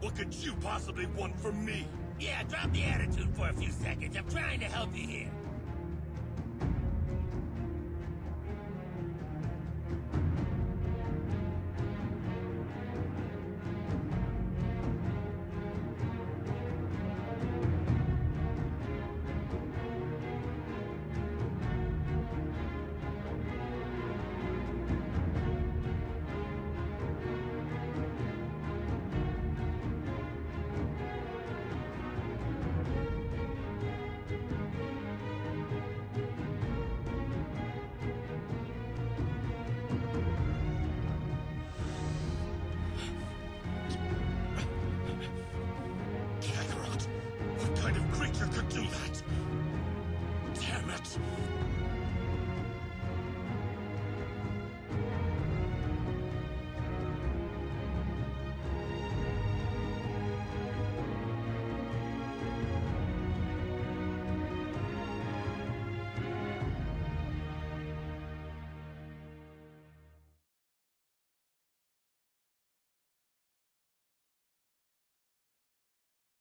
What could you possibly want from me? Yeah, drop the attitude for a few seconds. I'm trying to help you here. that.